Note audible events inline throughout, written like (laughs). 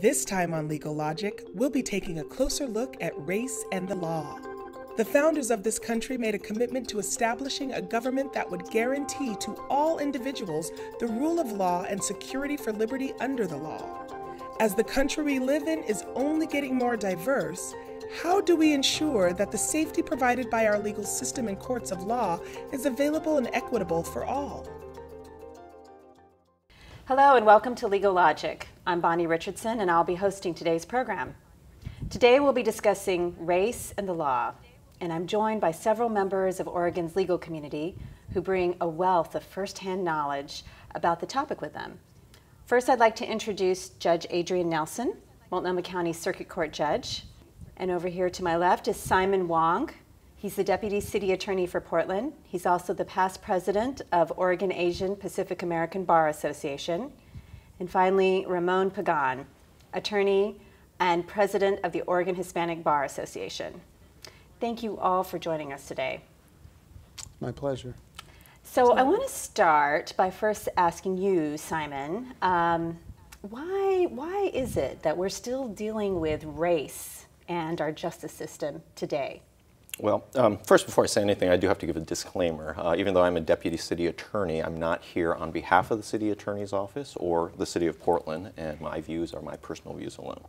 This time on Legal Logic, we'll be taking a closer look at race and the law. The founders of this country made a commitment to establishing a government that would guarantee to all individuals the rule of law and security for liberty under the law. As the country we live in is only getting more diverse, how do we ensure that the safety provided by our legal system and courts of law is available and equitable for all? Hello and welcome to Legal Logic. I'm Bonnie Richardson and I'll be hosting today's program. Today we'll be discussing race and the law, and I'm joined by several members of Oregon's legal community who bring a wealth of firsthand knowledge about the topic with them. First, I'd like to introduce Judge Adrian Nelson, Multnomah County Circuit Court Judge. And over here to my left is Simon Wong, He's the Deputy City Attorney for Portland. He's also the past president of Oregon Asian Pacific American Bar Association. And finally, Ramon Pagan, attorney and president of the Oregon Hispanic Bar Association. Thank you all for joining us today. My pleasure. So I want to start by first asking you, Simon, um, why, why is it that we're still dealing with race and our justice system today? Well, um, first, before I say anything, I do have to give a disclaimer. Uh, even though I'm a deputy city attorney, I'm not here on behalf of the city attorney's office or the city of Portland, and my views are my personal views alone.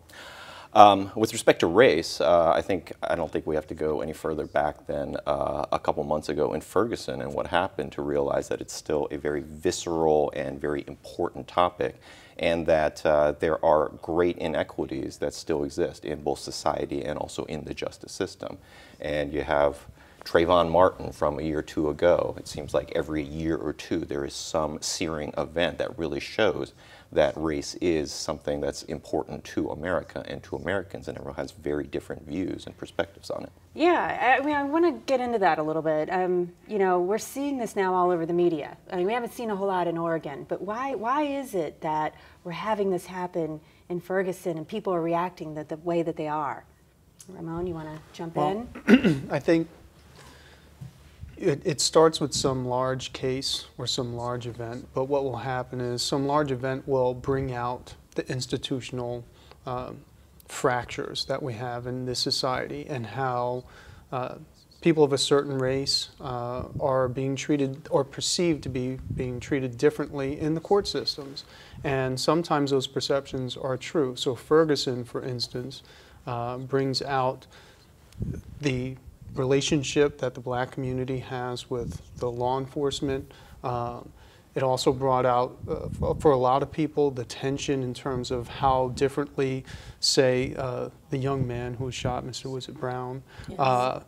Um, with respect to race, uh, I think I don't think we have to go any further back than uh, a couple months ago in Ferguson and what happened to realize that it's still a very visceral and very important topic and that uh, there are great inequities that still exist in both society and also in the justice system. And you have Trayvon Martin from a year or two ago. It seems like every year or two there is some searing event that really shows that race is something that's important to America and to Americans, and everyone has very different views and perspectives on it. Yeah, I mean, I want to get into that a little bit. Um, you know, we're seeing this now all over the media. I mean, we haven't seen a whole lot in Oregon, but why? Why is it that we're having this happen in Ferguson and people are reacting the, the way that they are? Ramon, you want to jump well, in? (clears throat) I think it, it, starts with some large case or some large event, but what will happen is some large event will bring out the institutional um, fractures that we have in this society and how uh, people of a certain race uh, are being treated or perceived to be being treated differently in the court systems. And sometimes those perceptions are true. So Ferguson, for instance, uh, brings out the relationship that the black community has with the law enforcement. Um, it also brought out, uh, for a lot of people, the tension in terms of how differently, say, uh, the young man who was shot, Mr. Was it Brown, yes. uh,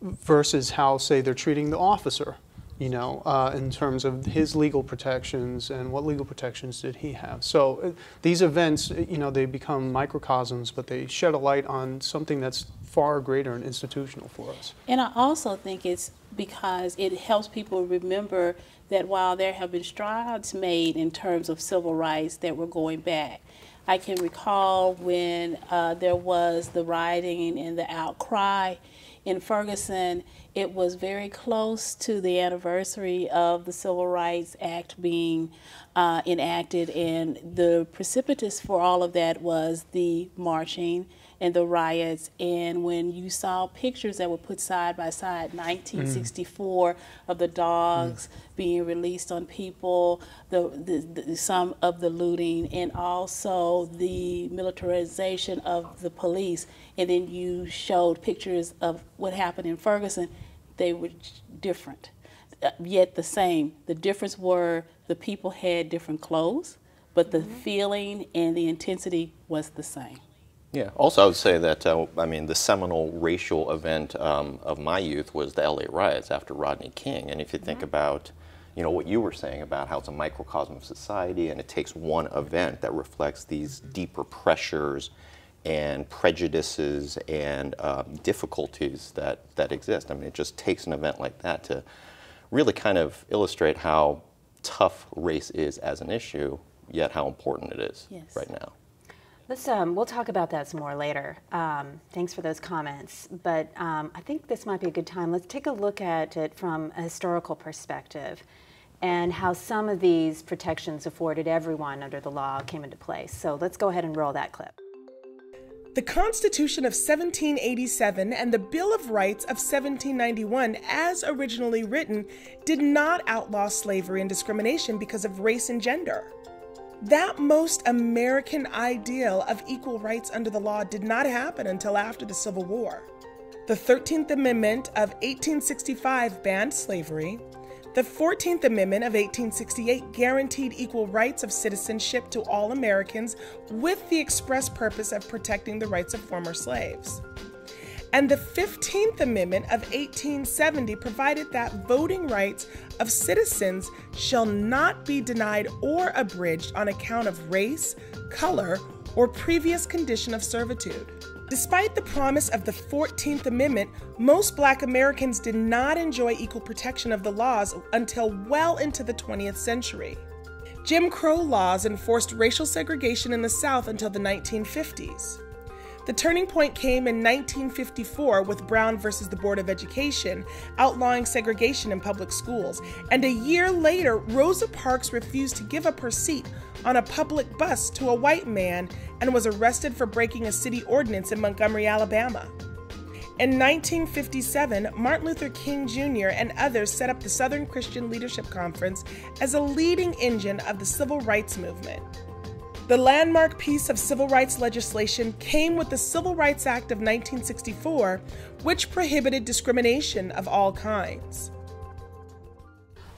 versus how, say, they're treating the officer you know, uh, in terms of his legal protections and what legal protections did he have. So uh, these events, uh, you know, they become microcosms, but they shed a light on something that's far greater and institutional for us. And I also think it's because it helps people remember that while there have been strides made in terms of civil rights that were going back, I can recall when uh, there was the rioting and the outcry in Ferguson, it was very close to the anniversary of the Civil Rights Act being uh, enacted, and the precipitous for all of that was the marching and the riots. And when you saw pictures that were put side by side, 1964, mm. of the dogs mm. being released on people, the, the, the, some of the looting, and also the militarization of the police, and then you showed pictures of what happened in Ferguson, they were different, uh, yet the same. The difference were the people had different clothes, but the mm -hmm. feeling and the intensity was the same. Yeah. Also, I would say that uh, I mean the seminal racial event um, of my youth was the LA riots after Rodney King, and if you think mm -hmm. about you know what you were saying about how it's a microcosm of society, and it takes one event that reflects these deeper pressures and prejudices and um, difficulties that that exist. I mean, it just takes an event like that to really kind of illustrate how tough race is as an issue, yet how important it is yes. right now. Let's, um, we'll talk about that some more later. Um, thanks for those comments. But um, I think this might be a good time. Let's take a look at it from a historical perspective. and how some of these protections afforded everyone under the law came into place. So let's go ahead and roll that clip. The Constitution of 1787 and the Bill of Rights of 1791, as originally written, did not outlaw slavery and discrimination because of race and gender. That most American ideal of equal rights under the law did not happen until after the Civil War. The 13th Amendment of 1865 banned slavery. The 14th Amendment of 1868 guaranteed equal rights of citizenship to all Americans with the express purpose of protecting the rights of former slaves. And the 15th Amendment of 1870 provided that voting rights of citizens shall not be denied or abridged on account of race, color, or previous condition of servitude. Despite the promise of the 14th Amendment, most black Americans did not enjoy equal protection of the laws until well into the 20th century. Jim Crow laws enforced racial segregation in the South until the 1950s. The turning point came in 1954 with Brown versus the Board of Education, outlawing segregation in public schools. And a year later, Rosa Parks refused to give up her seat on a public bus to a white man and was arrested for breaking a city ordinance in Montgomery, Alabama. In 1957, Martin Luther King Jr. and others set up the Southern Christian Leadership Conference as a leading engine of the civil rights movement. The landmark piece of civil rights legislation came with the Civil Rights Act of 1964, which prohibited discrimination of all kinds.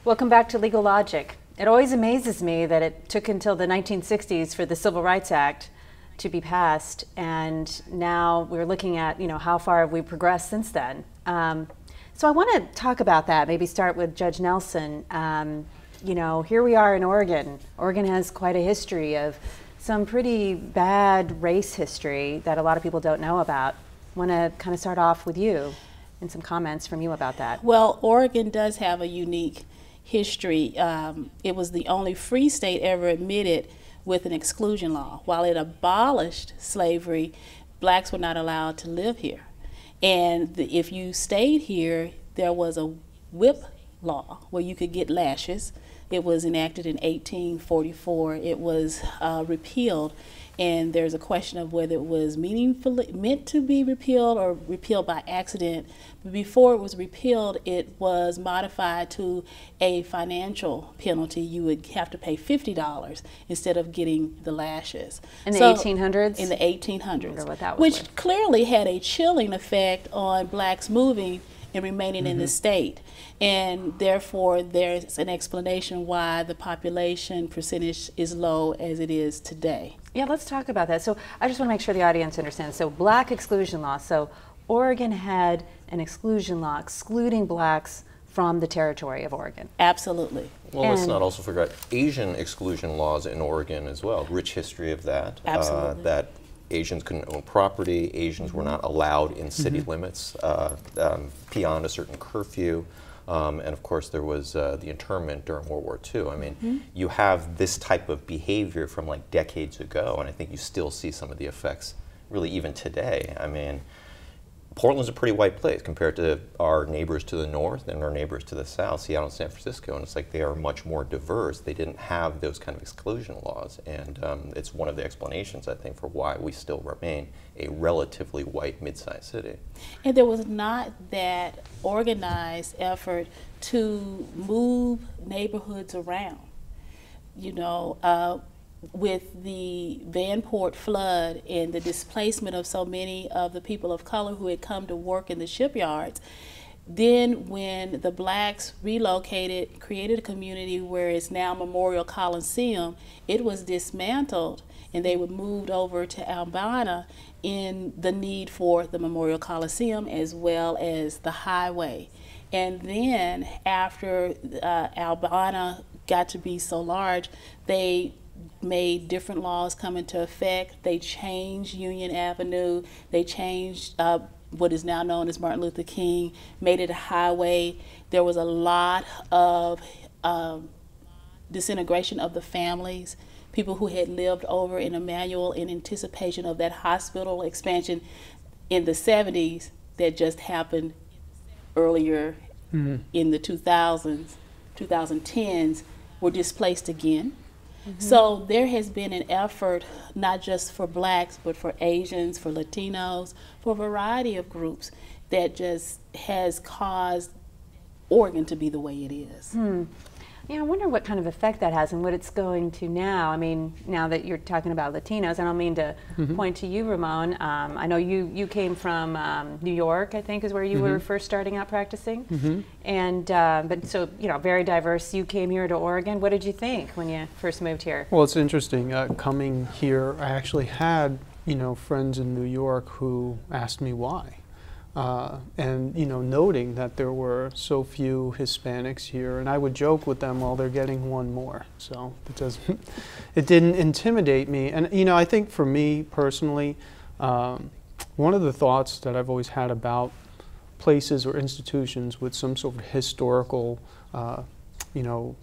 Welcome back to Legal Logic. It always amazes me that it took until the 1960s for the Civil Rights Act to be passed, and now we're looking at you know how far have we progressed since then. Um, so I want to talk about that. Maybe start with Judge Nelson. Um, you know, here we are in Oregon. Oregon has quite a history of some pretty bad race history that a lot of people don't know about. Want to kind of start off with you and some comments from you about that. Well, Oregon does have a unique history. Um, it was the only free state ever admitted with an exclusion law. While it abolished slavery, blacks were not allowed to live here. And the, if you stayed here, there was a whip law where you could get lashes. It was enacted in 1844. It was uh, repealed, and there's a question of whether it was meaningfully meant to be repealed or repealed by accident. But before it was repealed, it was modified to a financial penalty. You would have to pay fifty dollars instead of getting the lashes. In the so, 1800s. In the 1800s, which clearly had a chilling effect on blacks moving and remaining mm-hmm. in the mm-hmm. state. And therefore, there's an explanation why the population percentage is low as it is today. Yeah, let's talk about that. So, I just want to make sure the audience understands. So, black exclusion law. So, Oregon had an exclusion law excluding blacks from the territory of Oregon. Absolutely. Well, and let's not also forget Asian exclusion laws in Oregon as well. Rich history of that. Absolutely. Uh, that Asians couldn't own property, Asians were not allowed in city mm-hmm. limits uh, um, beyond a certain curfew. Um, and of course, there was uh, the internment during World War II. I mean, mm-hmm. you have this type of behavior from like decades ago, and I think you still see some of the effects really even today. I mean, Portland's a pretty white place compared to our neighbors to the north and our neighbors to the south, Seattle and San Francisco. And it's like they are much more diverse. They didn't have those kind of exclusion laws. And um, it's one of the explanations, I think, for why we still remain a relatively white mid sized city. And there was not that organized effort to move neighborhoods around. You know, uh, with the Vanport flood and the displacement of so many of the people of color who had come to work in the shipyards, then when the blacks relocated, created a community where it's now Memorial Coliseum, it was dismantled and they were moved over to Albina in the need for the Memorial Coliseum as well as the highway. And then after uh, Albina got to be so large, they made different laws come into effect. They changed Union Avenue. They changed uh, what is now known as Martin Luther King, made it a highway. There was a lot of um, disintegration of the families, people who had lived over in Emanuel in anticipation of that hospital expansion in the 70s that just happened earlier mm-hmm. in the 2000s 2010s were displaced again. Mm-hmm. So there has been an effort, not just for blacks, but for Asians, for Latinos, for a variety of groups that just has caused Oregon to be the way it is. Hmm. Yeah, I wonder what kind of effect that has and what it's going to now. I mean, now that you're talking about Latinos, I don't mean to point to you, Ramon. Um, I know you, you came from um, New York, I think, is where you were first starting out practicing. And, uh, but so, you know, very diverse. You came here to Oregon. What did you think when you first moved here? Well, it's interesting. Uh, coming here, I actually had you know friends in New York who asked me why, uh, and you know noting that there were so few Hispanics here, and I would joke with them, "Well, they're getting one more," so it doesn't. (laughs) it didn't intimidate me, and you know I think for me personally, um, one of the thoughts that I've always had about places or institutions with some sort of historical, uh, you know,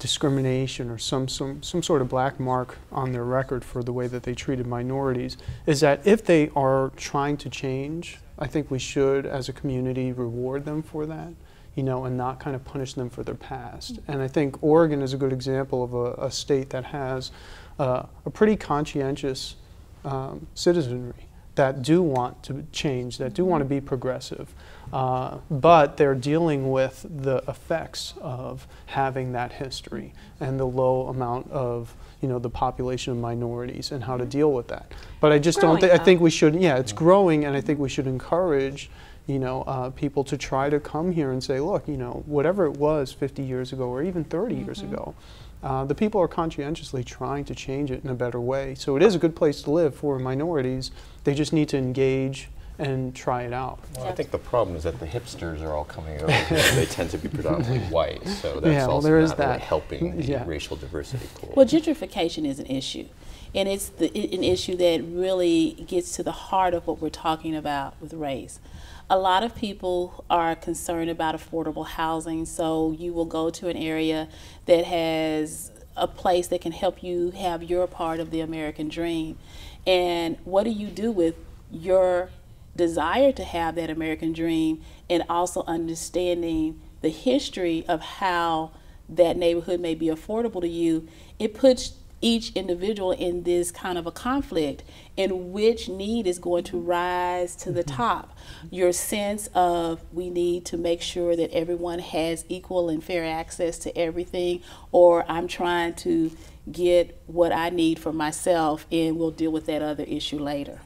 discrimination or some, some, some sort of black mark on their record for the way that they treated minorities is that if they are trying to change, I think we should, as a community, reward them for that, you know, and not kind of punish them for their past. And I think Oregon is a good example of a, a state that has uh, a pretty conscientious um, citizenry that do want to change, that do want to be progressive, uh, but they're dealing with the effects of having that history and the low amount of you know the population of minorities and how to deal with that. But I just don't. Growing, Th- I think we should. Yeah, it's growing, and I think we should encourage. You know, uh, people to try to come here and say, look, you know, whatever it was 50 years ago or even 30 years ago, uh, the people are conscientiously trying to change it in a better way. So it is a good place to live for minorities. They just need to engage and try it out. Well, I think the problem is that the hipsters are all coming over here. they tend to be predominantly (laughs) white, so that's Yeah, well, also there is not really helping the Yeah. racial diversity pool. Well, gentrification is an issue, and it's the, an issue that really gets to the heart of what we're talking about with race. A lot of people are concerned about affordable housing, so you will go to an area that has a place that can help you have your part of the American dream. And what do you do with your desire to have that American dream and also understanding the history of how that neighborhood may be affordable to you, it puts each individual in this kind of a conflict in which need is going to rise to the mm-hmm. top. Your sense of we need to make sure that everyone has equal and fair access to everything, or I'm trying to get what I need for myself and we'll deal with that other issue later.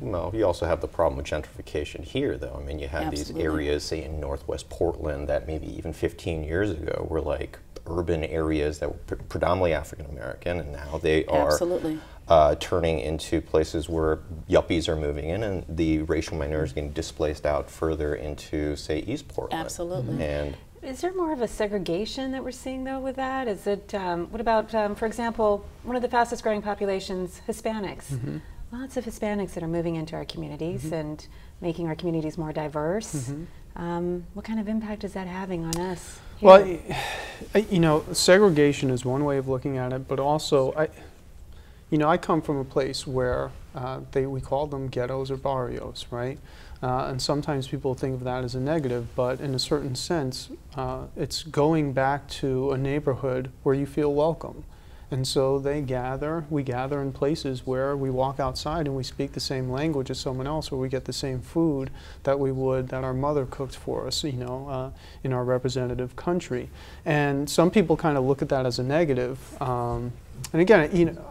No, you also have the problem with gentrification here, though. I mean, you have Absolutely. these areas, say in northwest Portland, that maybe even 15 years ago were like urban areas that were pre- predominantly African American, and now they are Absolutely. uh, turning into places where yuppies are moving in, and the racial minorities getting displaced out further into, say, East Portland. Absolutely. And Is there more of a segregation that we're seeing though with that? Is it, um, what about, um, for example, one of the fastest growing populations, Hispanics? Mm-hmm. Lots of Hispanics that are moving into our communities and making our communities more diverse. Mm-hmm. Um, what kind of impact is that having on us? Well, here? I- I- you know, segregation is one way of looking at it, but also, I, you know, I come from a place where uh, they we call them ghettos or barrios, right? Uh, and sometimes people think of that as a negative, but in a certain sense, uh, it's going back to a neighborhood where you feel welcome. And so they gather, we gather in places where we walk outside and we speak the same language as someone else, or we get the same food that we would, that our mother cooked for us, you know, uh, in our representative country. And some people kind of look at that as a negative. Um, and again, you know,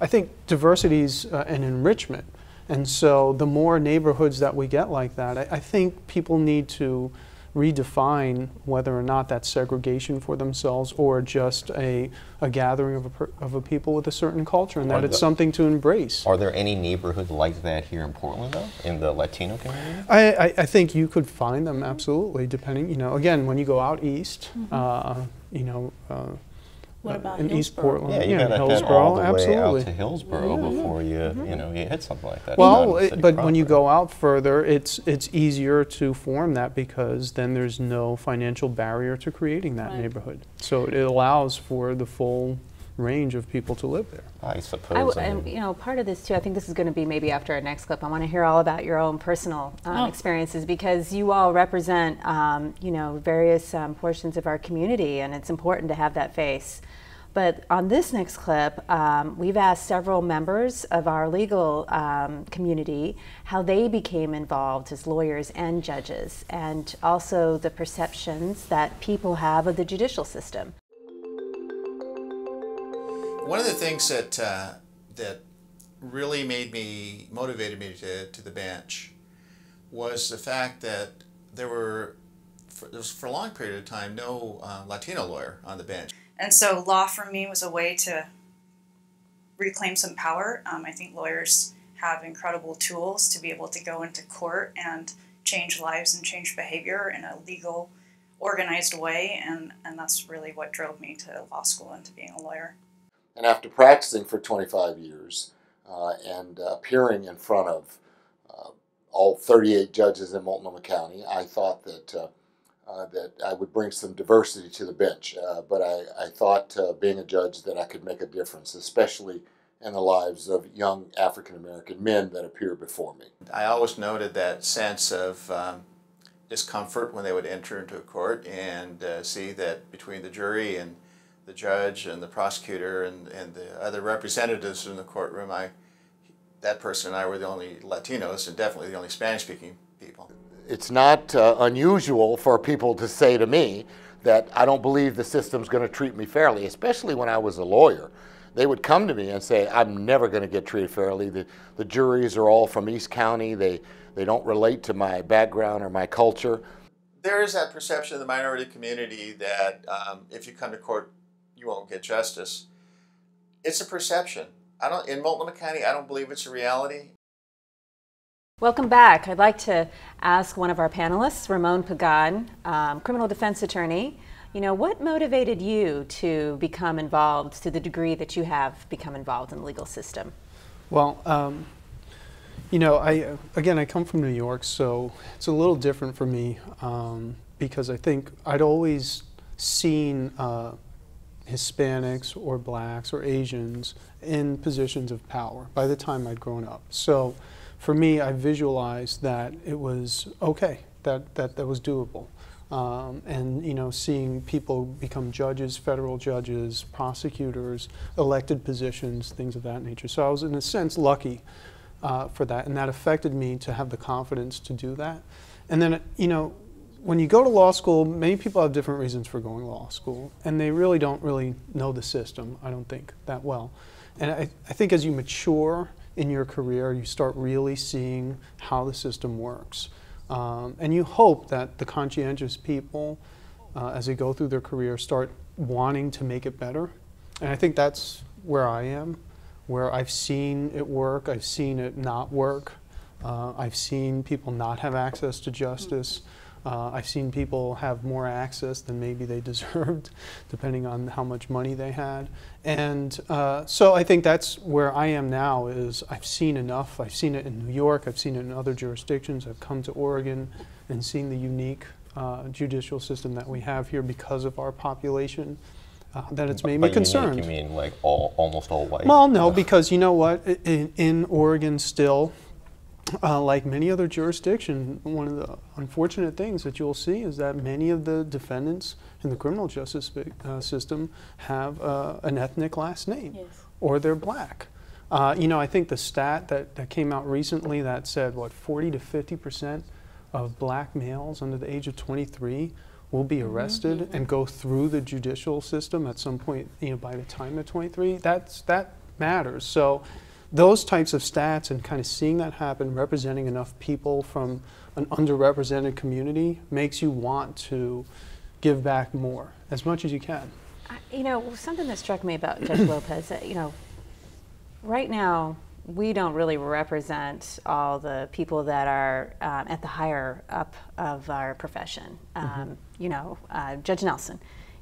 I think diversity is uh, an enrichment. And so the more neighborhoods that we get like that, I, I think people need to redefine whether or not that's segregation for themselves or just a, a gathering of a, per, of a people with a certain culture and Are that it's the- something to embrace. are there any neighborhoods like that here in Portland, though, in the Latino community? I, I, I think you could find them absolutely, depending, you know, again, when you go out east, uh, you know, uh, What about in East Portland, Yeah, you in gotta Hillsboro, all the way absolutely. out to Hillsboro mm-hmm. before you, you mm-hmm. know, you hit something like that. Well, it, but city when you go out further, it's it's easier to form that because then there's no financial barrier to creating that Right. neighborhood. So it allows for the full range of people to live there. I I suppose. w- I and mean, you know, part of this too. I think this is going to be maybe after our next clip. I want to hear all about your own personal um, Oh. experiences because you all represent, um, you know, various um, portions of our community, and it's important to have that face. But on this next clip, um, we've asked several members of our legal um, community how they became involved as lawyers and judges, and also the perceptions that people have of the judicial system. One of the things that uh, that really made me motivated me to, to the bench was the fact that there were for, there was for a long period of time no uh, Latino lawyer on the bench. And so, law for me was a way to reclaim some power. Um, I think lawyers have incredible tools to be able to go into court and change lives and change behavior in a legal, organized way. And, and that's really what drove me to law school and to being a lawyer. And after practicing for 25 years uh, and appearing in front of uh, all 38 judges in Multnomah County, I thought that uh, uh, that I would bring some diversity to the bench. Uh, but I, I thought, uh, being a judge, that I could make a difference, especially in the lives of young African American men that appear before me. I always noted that sense of um, discomfort when they would enter into a court and uh, see that between the jury and the judge and the prosecutor and, and the other representatives in the courtroom, I that person and I were the only Latinos and definitely the only Spanish speaking people. It's not uh, unusual for people to say to me that I don't believe the system's going to treat me fairly, especially when I was a lawyer. They would come to me and say, I'm never going to get treated fairly. The, the juries are all from East County. They, they don't relate to my background or my culture. There is that perception in the minority community that um, if you come to court, you won't get justice. It's a perception. I don't in Multnomah County. I don't believe it's a reality. Welcome back. I'd like to ask one of our panelists, Ramon Pagan, um, criminal defense attorney. You know, what motivated you to become involved to the degree that you have become involved in the legal system? Well, um, you know, I uh, again I come from New York, so it's a little different for me um, because I think I'd always seen uh, Hispanics or blacks or Asians in positions of power by the time I'd grown up. So for me, I visualized that it was okay, that that, that was doable. Um, and you know, seeing people become judges, federal judges, prosecutors, elected positions, things of that nature. So I was, in a sense, lucky uh, for that, and that affected me to have the confidence to do that. And then, you know, when you go to law school, many people have different reasons for going to law school, and they really don't really know the system. I don't think that well. And I, I think as you mature in your career, you start really seeing how the system works. Um, and you hope that the conscientious people, uh, as they go through their career, start wanting to make it better. And I think that's where I am, where I've seen it work, I've seen it not work, uh, I've seen people not have access to justice. Uh, I've seen people have more access than maybe they (laughs) deserved, depending on how much money they had. And uh, so I think that's where I am now. Is I've seen enough. I've seen it in New York. I've seen it in other jurisdictions. I've come to Oregon and seen the unique uh, judicial system that we have here because of our population. Uh, that it's made me By unique, concerned. You mean like all, almost all white? Well, no, because you know what? In, in Oregon, still, (clears throat) uh, like many other jurisdictions, one of the unfortunate things that you'll see is that many of the defendants in the criminal justice uh, system have uh, an ethnic last name Yes. or they're black. Uh, you know, I think the stat that, that came out recently that said, what, 40 to 50 percent of black males under the age of 23 will be arrested and go through the judicial system at some point, you know, by the time they're 23. That's, that matters. So those types of stats and kind of seeing that happen, representing enough people from an underrepresented community makes you want to give back more as much as you can. I- You know, something that struck me about Judge (coughs) Lopez, you know, right now we don't really represent all the people that are um, at the higher up of our profession. Um, You know, uh, Judge Nelson,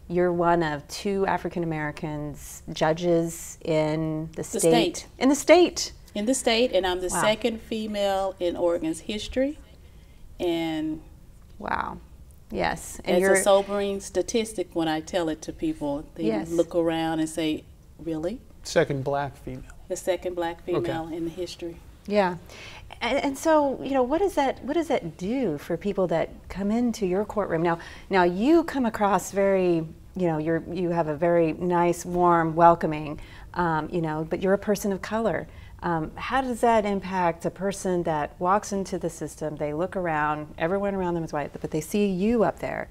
you're one of two African Americans judges in the state. state. In the state. in the state, and I'm the Wow. second female in Oregon's history. And Wow. Yes. And it's you're a sobering statistic when I tell it to people. They Yes. look around and say, Really? Second black female. The second black female in the history. Yeah. And, and, so, you know, what does that what does that do for people that come into your courtroom? Now, now you come across very, you know, you're you have a very nice, warm, welcoming, um, you know, but you're a person of color. Um, how does that impact a person that walks into the system? They look around, everyone around them is white, but they see you up there.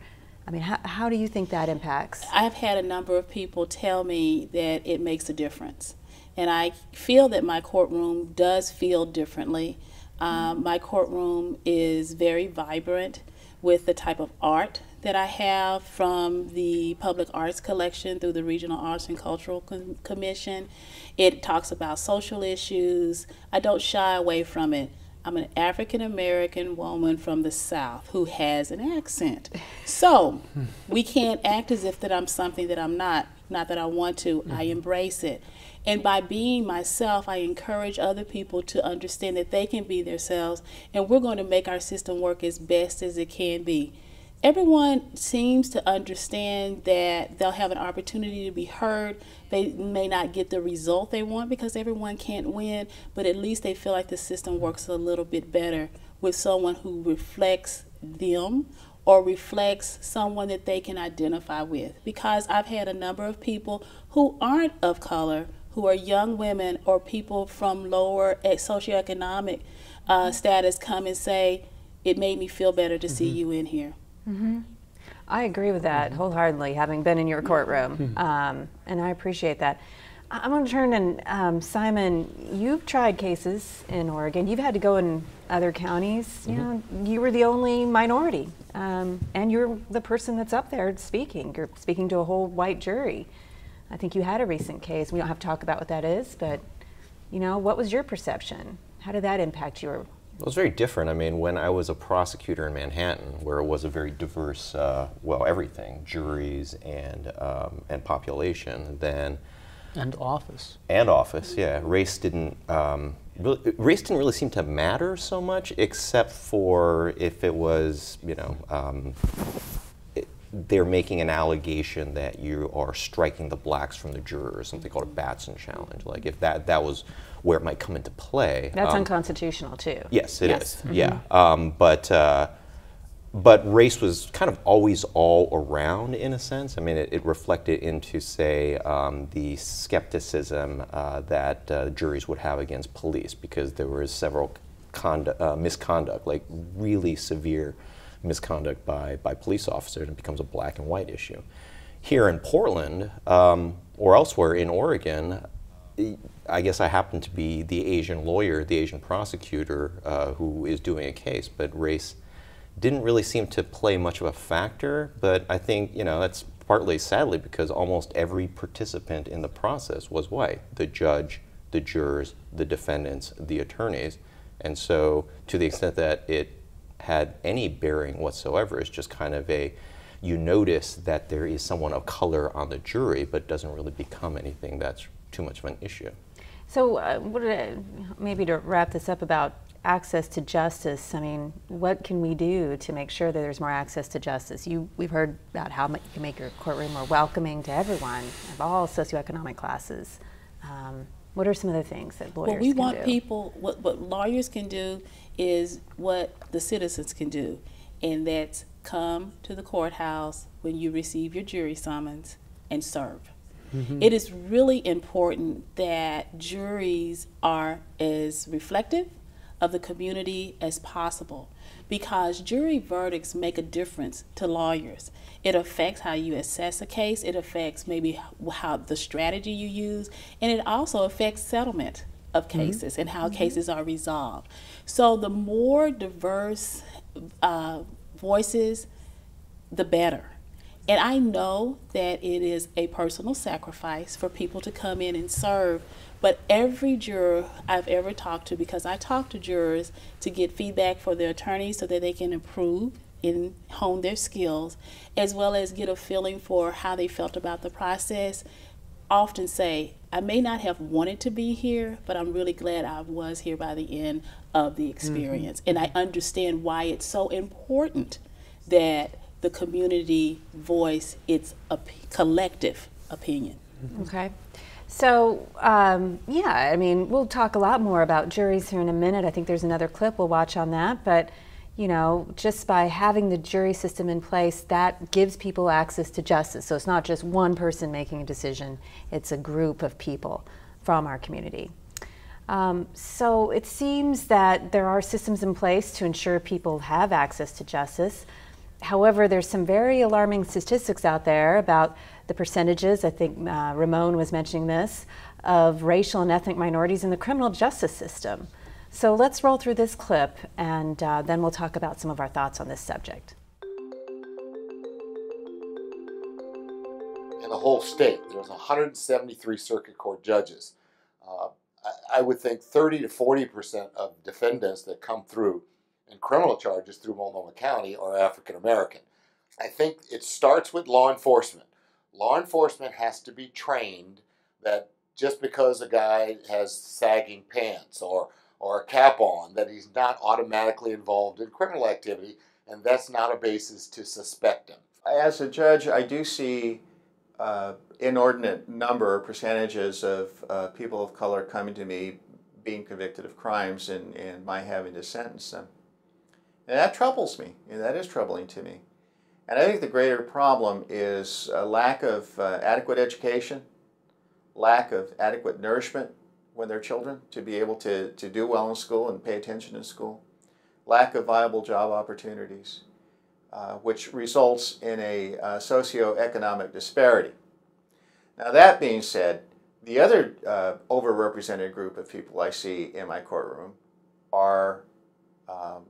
I mean, how, how do you think that impacts? I've had a number of people tell me that it makes a difference. And I feel that my courtroom does feel differently. Um, my courtroom is very vibrant with the type of art that I have from the Public Arts Collection through the Regional Arts and Cultural Com Commission. It talks about social issues. I don't shy away from it. I'm an African American woman from the South who has an accent. So we can't act as if that I'm something that I'm not. Not that I want to. I embrace it. And by being myself, I encourage other people to understand that they can be themselves, and we're going to make our system work as best as it can be. Everyone seems to understand that they'll have an opportunity to be heard. They may not get the result they want because everyone can't win, but at least they feel like the system works a little bit better with someone who reflects them or reflects someone that they can identify with. Because I've had a number of people who aren't of color who are young women or people from lower socioeconomic uh, status come and say, it made me feel better to mm -hmm. see mm-hmm. you in here. Mm -hmm. I agree with that wholeheartedly, having been in your courtroom, mm-hmm. um, and I appreciate that. I'm going to turn and um, Simon, you've tried cases in Oregon. You've had to go in other counties. You mm -hmm. know, you were the only minority, um, and you're the person that's up there speaking. You're speaking to a whole white jury. I think you had a recent case. We don't have to talk about what that is, but you know, what was your perception? How did that impact your? It was very different. I mean, when I was a prosecutor in Manhattan, where it was a very diverse, uh, well, everything, juries and um, and population, then and office and office, yeah, race didn't. Um, really, race didn't really seem to matter so much, except for if it was, you know, um, they're making an allegation that you are striking the blacks from the jurors, something called a Batson challenge. Like if that that was where it might come into play. That's um, unconstitutional too. Yes, it yes. is. Mm -hmm. Yeah, um, but. Uh, but race was kind of always all around in a sense. I mean, it, it reflected into, say, um, the skepticism uh, that uh, juries would have against police because there was several uh, misconduct, like really severe misconduct by, by police officers and becomes a black and white issue. Here in Portland um, or elsewhere in Oregon, I guess I happen to be the Asian lawyer, the Asian prosecutor uh, who is doing a case, but race didn't really seem to play much of a factor. But I think, you know, that's partly sadly because almost every participant in the process was white the judge, the jurors, the defendants, the attorneys. And so, to the extent that it had any bearing whatsoever. It's just kind of a, you notice that there is someone of color on the jury, but doesn't really become anything that's too much of an issue. So, uh, maybe to wrap this up about access to justice, I mean, what can we do to make sure that there's more access to justice? You, we've heard about how you can make your courtroom more welcoming to everyone of all socioeconomic classes. Um, what are some of the things that lawyers well, we want do? people, what, what lawyers can do is what the citizens can do, and that's come to the courthouse when you receive your jury summons and serve. Mm-hmm. It is really important that juries are as reflective of the community as possible because jury verdicts make a difference to lawyers. It affects how you assess a case, it affects maybe how the strategy you use, and it also affects settlement of mm-hmm. cases mm-hmm. and how mm-hmm. cases are resolved. So the more diverse uh, voices, the better. And I know that it is a personal sacrifice for people to come in and serve, but every juror I've ever talked to, because I talk to jurors to get feedback for their attorneys so that they can improve and hone their skills, as well as get a feeling for how they felt about the process, often say, I may not have wanted to be here, but I'm really glad I was here by the end of the experience. Mm-hmm. And I understand why it's so important that the community voice its op- collective opinion. Okay. So, um, yeah, I mean, we'll talk a lot more about juries here in a minute. I think there's another clip we'll watch on that. But, you know, just by having the jury system in place, that gives people access to justice. So it's not just one person making a decision, it's a group of people from our community. Um, so it seems that there are systems in place to ensure people have access to justice. However, there's some very alarming statistics out there about the percentages, I think uh, Ramon was mentioning this, of racial and ethnic minorities in the criminal justice system. So let's roll through this clip and uh, then we'll talk about some of our thoughts on this subject. In the whole state, there's 173 circuit court judges. Uh, I, I would think 30 to 40 percent of defendants that come through in criminal charges through Multnomah County are African American. I think it starts with law enforcement. Law enforcement has to be trained that just because a guy has sagging pants or or a cap on, that he's not automatically involved in criminal activity, and that's not a basis to suspect him. As a judge, I do see uh, inordinate number, percentages of uh, people of color coming to me being convicted of crimes and, and my having to sentence them. And that troubles me, and that is troubling to me. And I think the greater problem is a lack of uh, adequate education, lack of adequate nourishment when they're children to be able to, to do well in school and pay attention in school, lack of viable job opportunities, uh, which results in a uh, socioeconomic disparity. Now, that being said, the other uh, overrepresented group of people I see in my courtroom are um,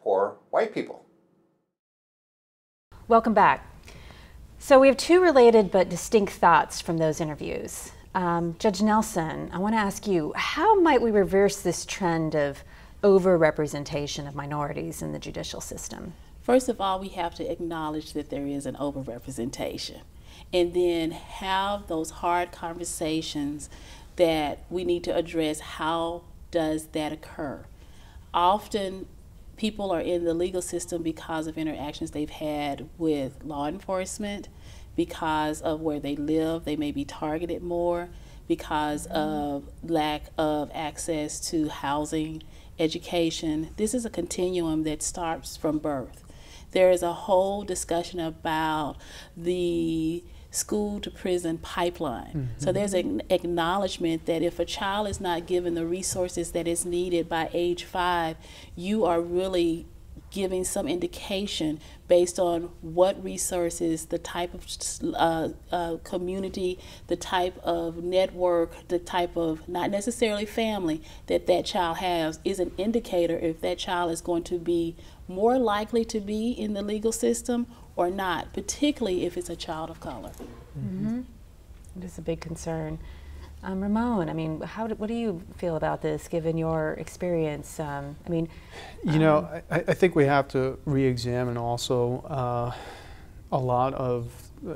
poor white people. Welcome back. So, we have two related but distinct thoughts from those interviews. Um, Judge Nelson, I want to ask you how might we reverse this trend of overrepresentation of minorities in the judicial system? First of all, we have to acknowledge that there is an overrepresentation and then have those hard conversations that we need to address how does that occur often people are in the legal system because of interactions they've had with law enforcement because of where they live they may be targeted more because of lack of access to housing education this is a continuum that starts from birth there is a whole discussion about the school to prison pipeline. Mm-hmm. So there's an acknowledgement that if a child is not given the resources that is needed by age five, you are really giving some indication based on what resources, the type of uh, uh, community, the type of network, the type of not necessarily family that that child has is an indicator if that child is going to be more likely to be in the legal system or not, particularly if it's a child of color. Mm-hmm. It is a big concern. Um, Ramon, I mean, how do, what do you feel about this, given your experience? Um, I mean, you know, um, I, I, think we have to re-examine also uh, a lot of, uh,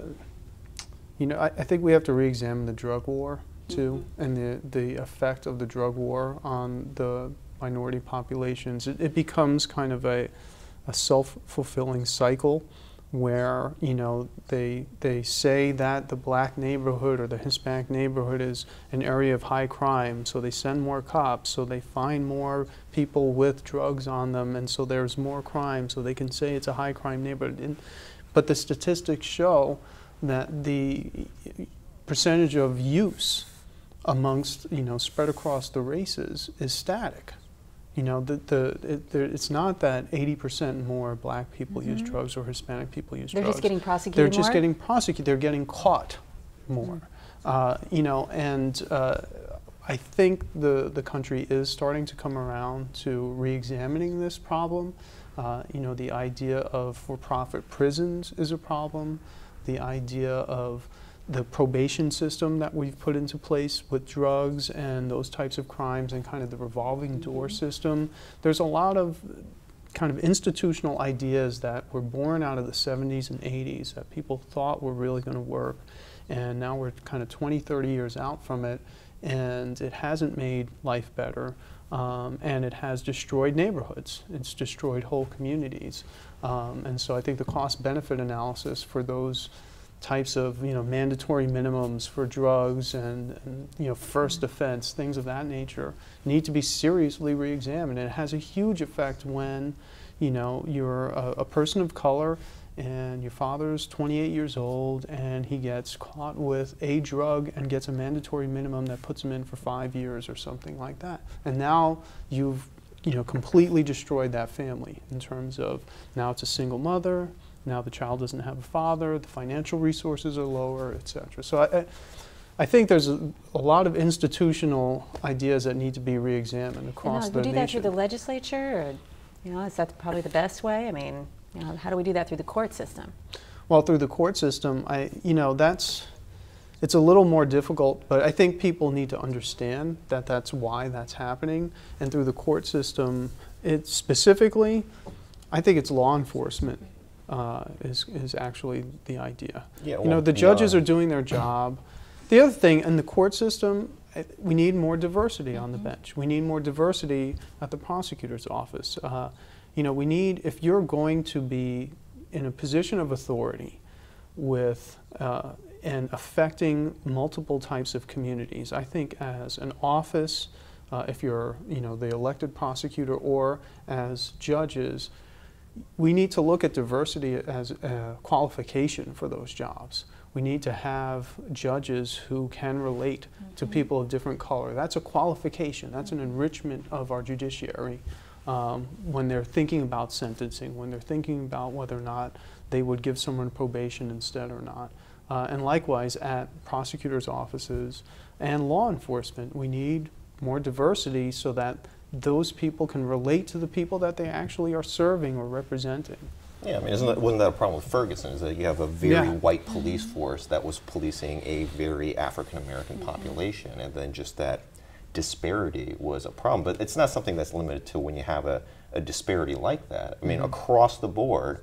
you know, I, I, think we have to re-examine the drug war too, mm-hmm. and the the effect of the drug war on the minority populations. It, it becomes kind of a a self-fulfilling cycle where you know they they say that the black neighborhood or the Hispanic neighborhood is an area of high crime, so they send more cops, so they find more people with drugs on them, and so there's more crime, so they can say it's a high crime neighborhood. And, but the statistics show that the percentage of use amongst you know spread across the races is static. You know, the, the, it, there, it's not that 80% more black people mm-hmm. use drugs or Hispanic people use They're drugs. They're just getting prosecuted They're just getting prosecuted. They're getting caught more. Mm-hmm. Uh, you know, and uh, I think the, the country is starting to come around to re-examining this problem. Uh, you know, the idea of for-profit prisons is a problem. The idea of the probation system that we've put into place with drugs and those types of crimes and kind of the revolving mm-hmm. door system. There's a lot of kind of institutional ideas that were born out of the 70s and 80s that people thought were really going to work. And now we're kind of 20, 30 years out from it, and it hasn't made life better. Um, and it has destroyed neighborhoods. It's destroyed whole communities. Um, and so I think the cost benefit analysis for those types of you know mandatory minimums for drugs and, and you know first mm-hmm. offense things of that nature need to be seriously re-examined. And it has a huge effect when you know you're a, a person of color and your father's 28 years old and he gets caught with a drug and gets a mandatory minimum that puts him in for five years or something like that. And now you've you know completely destroyed that family in terms of now it's a single mother, now the child doesn't have a father, the financial resources are lower, etc. So I, I think there's a, a, lot of institutional ideas that need to be reexamined uh, across you know, the nation. do that through the legislature, or you know, is that probably the best way? I mean, you know, how do we do that through the court system? Well, through the court system, I, you know, that's it's a little more difficult, but I think people need to understand that that's why that's happening. And through the court system, it specifically, I think it's law enforcement uh, is, is actually the idea. Yeah, well, you know, the judges are doing their job. The other thing in the court system, we need more diversity on the mm-hmm. bench. We need more diversity at the prosecutor's office. Uh, you know, we need, if you're going to be in a position of authority with uh, and affecting multiple types of communities, I think as an office, uh, if you're, you know, the elected prosecutor or as judges, we need to look at diversity as a qualification for those jobs. We need to have judges who can relate mm-hmm. to people of different color. That's a qualification. That's an enrichment of our judiciary um, when they're thinking about sentencing, when they're thinking about whether or not they would give someone probation instead or not. Uh, and likewise, at prosecutors' offices and law enforcement, we need more diversity so that those people can relate to the people that they actually are serving or representing. Yeah, I mean, isn't that, wasn't that a problem with Ferguson? Is that you have a very yeah. white police force that was policing a very African American population, and then just that disparity was a problem. But it's not something that's limited to when you have a, a disparity like that. I mean, mm-hmm. across the board,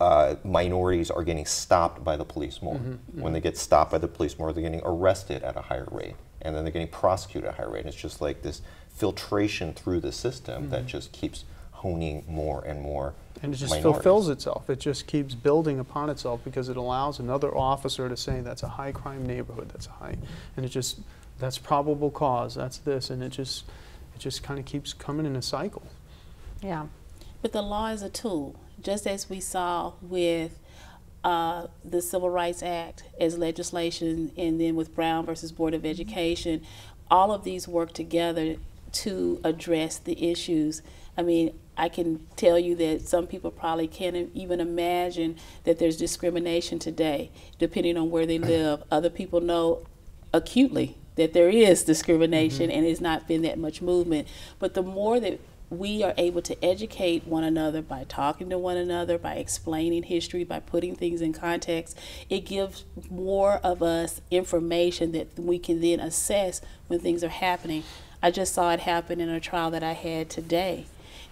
uh, minorities are getting stopped by the police more. Mm-hmm. When mm-hmm. they get stopped by the police more, they're getting arrested at a higher rate, and then they're getting prosecuted at a higher rate. And it's just like this filtration through the system mm-hmm. that just keeps honing more and more. And it just minorities. fulfills itself. It just keeps building upon itself because it allows another officer to say that's a high crime neighborhood, that's a high, and it just that's probable cause, that's this, and it just it just kind of keeps coming in a cycle. Yeah. But the law is a tool, just as we saw with uh, the Civil Rights Act as legislation, and then with Brown versus Board of Education, all of these work together to address the issues. I mean, I can tell you that some people probably can't even imagine that there's discrimination today, depending on where they live. Other people know acutely that there is discrimination mm-hmm. and it's not been that much movement. But the more that we are able to educate one another by talking to one another, by explaining history, by putting things in context. It gives more of us information that we can then assess when things are happening. I just saw it happen in a trial that I had today.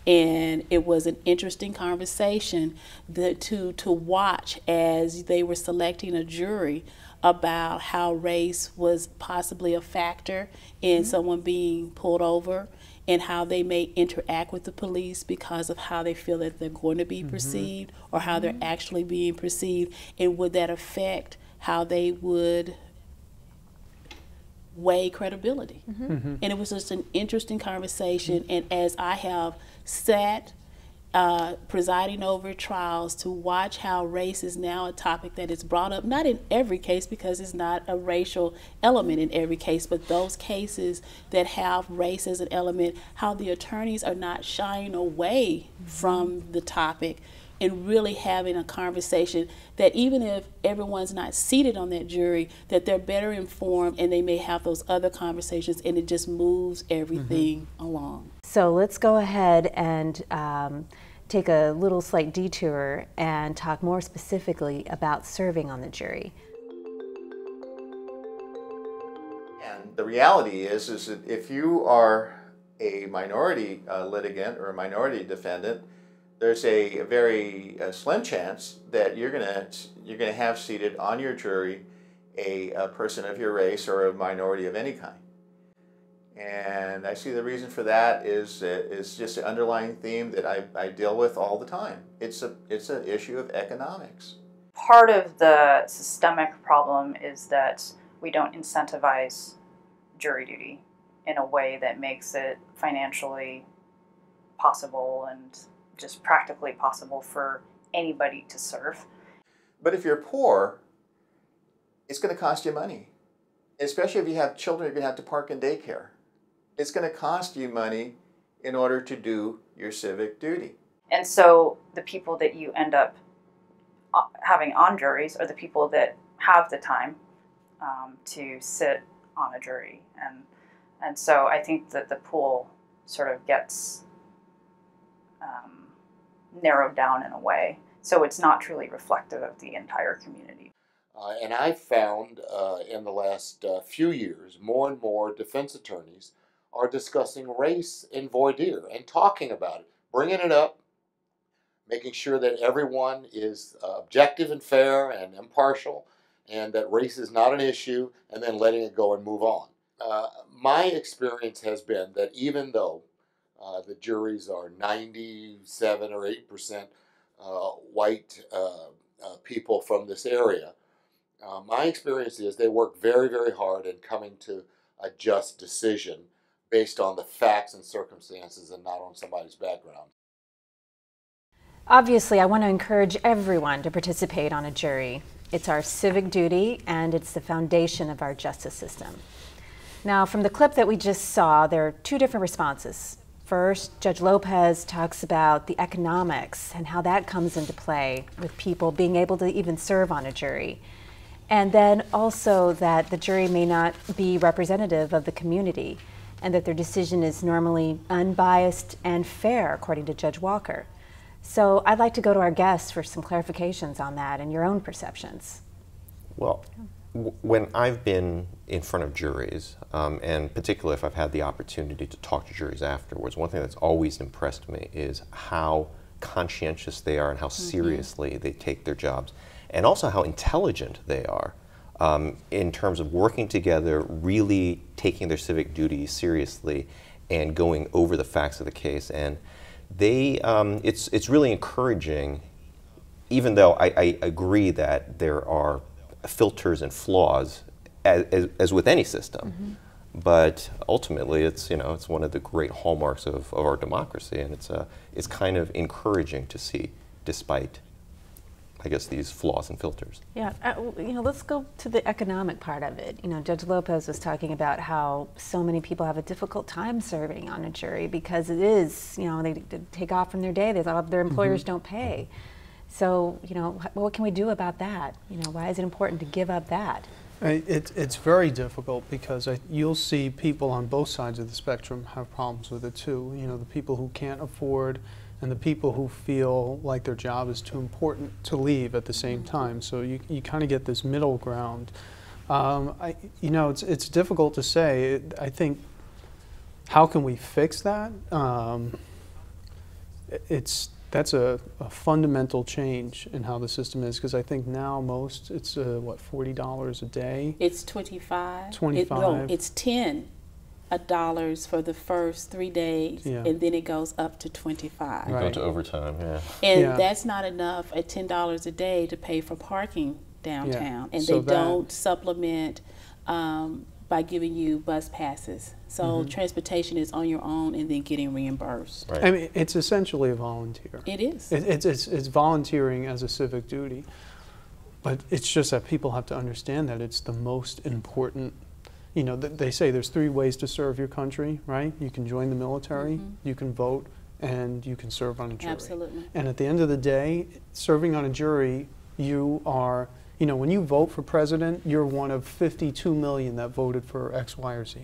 And it was an interesting conversation that, to, to watch as they were selecting a jury about how race was possibly a factor in mm-hmm. someone being pulled over and how they may interact with the police because of how they feel that they're going to be mm-hmm. perceived or how mm-hmm. they're actually being perceived and would that affect how they would weigh credibility. Mm-hmm. Mm-hmm. And it was just an interesting conversation. And as I have sat uh, presiding over trials to watch how race is now a topic that is brought up, not in every case because it's not a racial element in every case, but those cases that have race as an element, how the attorneys are not shying away mm-hmm. from the topic and really having a conversation that even if everyone's not seated on that jury, that they're better informed and they may have those other conversations and it just moves everything mm-hmm. along. So let's go ahead and um, take a little slight detour and talk more specifically about serving on the jury. And the reality is, is that if you are a minority uh, litigant or a minority defendant, there's a, a very slim chance that you're gonna you're gonna have seated on your jury a, a, person of your race or a minority of any kind. And I see the reason for that is uh, is just an underlying theme that I, I deal with all the time. It's a it's an issue of economics. part of the systemic problem is that we don't incentivize jury duty in a way that makes it financially possible and just practically possible for anybody to serve. But if you're poor, it's going to cost you money, especially if you have children you're going to have to park in daycare. It's going to cost you money in order to do your civic duty. And so the people that you end up uh, having on juries are the people that have the time um, to sit on a jury. And, and so I think that the pool sort of gets um, narrowed down in a way. So it's not truly reflective of the entire community. Uh, and I've found uh, in the last uh, few years, more and more defense attorneys are discussing race in voir dire and talking about it, bringing it up, making sure that everyone is uh, objective and fair and impartial, and that race is not an issue, and then letting it go and move on. Uh, my experience has been that even though uh, the juries are 97 or 8 percent uh, white uh, uh, people from this area, uh, my experience is they work very, very hard in coming to a just decision based on the facts and circumstances and not on somebody's background. Obviously, I want to encourage everyone to participate on a jury. It's our civic duty and it's the foundation of our justice system. Now, from the clip that we just saw, there are two different responses. First, Judge Lopez talks about the economics and how that comes into play with people being able to even serve on a jury. And then also that the jury may not be representative of the community and that their decision is normally unbiased and fair, according to Judge Walker. So I'd like to go to our guests for some clarifications on that and your own perceptions. Well, when I've been in front of juries, um, and particularly if I've had the opportunity to talk to juries afterwards, one thing that's always impressed me is how conscientious they are and how mm -hmm. seriously they take their jobs, and also how intelligent they are um, in terms of working together, really taking their civic duties seriously, and going over the facts of the case. And they, um, it's, it's really encouraging, even though I, I agree that there are filters and flaws, as, as, as with any system. Mm -hmm. But ultimately, it's you know it's one of the great hallmarks of, of our democracy, and it's uh, it's kind of encouraging to see, despite I guess these flaws and filters. Yeah, uh, you know, let's go to the economic part of it. You know, Judge Lopez was talking about how so many people have a difficult time serving on a jury because it is, you know, they, they take off from their day. They their employers mm -hmm. don't pay. So, you know, what can we do about that? You know, why is it important to give up that? It, it's very difficult because I, you'll see people on both sides of the spectrum have problems with it too. You know, the people who can't afford and the people who feel like their job is too important to leave at the same time. So you, you kind of get this middle ground. Um, I, you know, it's, it's difficult to say. It, I think, how can we fix that? Um, it's that's a, a, fundamental change in how the system is because I think now most it's uh, what forty dollars a day. It's twenty five. Twenty five. no, it's ten dollars for the first three days, yeah. and then it goes up to twenty five. Right. Go to overtime, yeah. And yeah. that's not enough at ten dollars a day to pay for parking downtown, yeah. and so they don't supplement. Um, by giving you bus passes. So mm-hmm. transportation is on your own and then getting reimbursed. Right. I mean, it's essentially a volunteer. It is. It, it's, it's, it's volunteering as a civic duty. But it's just that people have to understand that it's the most important. You know, th- they say there's three ways to serve your country, right? You can join the military, mm-hmm. you can vote, and you can serve on a jury. Absolutely. And at the end of the day, serving on a jury, you are you know, when you vote for president, you're one of 52 million that voted for X, Y, or Z.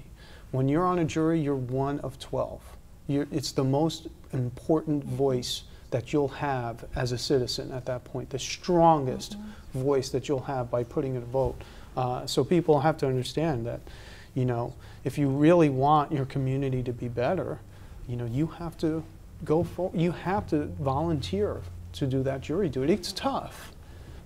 When you're on a jury, you're one of 12. You're, it's the most important voice that you'll have as a citizen at that point, the strongest mm-hmm. voice that you'll have by putting in a vote. Uh, so people have to understand that, you know, if you really want your community to be better, you know, you have to go for, you have to volunteer to do that jury duty. It's tough.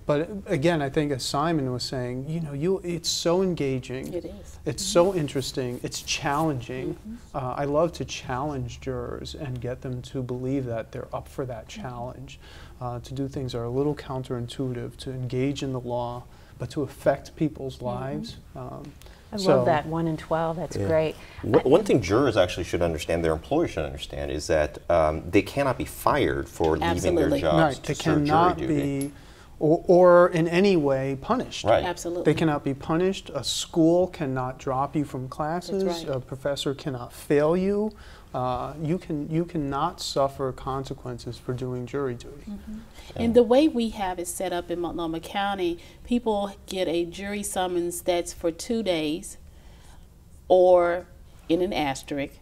But again, I think as Simon was saying, you know, you it's so engaging. It is. It's so interesting. It's challenging. Uh, I love to challenge jurors and get them to believe that they're up for that challenge, uh, to do things that are a little counterintuitive, to engage in the law, but to affect people's lives. Um, I so- love that, 1 in 12, that's Yeah. great. One one thing jurors actually should understand, their employers should understand, is that um, they cannot be fired for leaving their jobs Right, to they serve cannot jury duty. be, or, or in any way punished. Right. Absolutely. They cannot be punished. A school cannot drop you from classes. right. A professor cannot fail you. Uh, you can you cannot suffer consequences for doing jury duty. And the way we have it set up in Multnomah County, people get a jury summons that's for two days, or in an asterisk,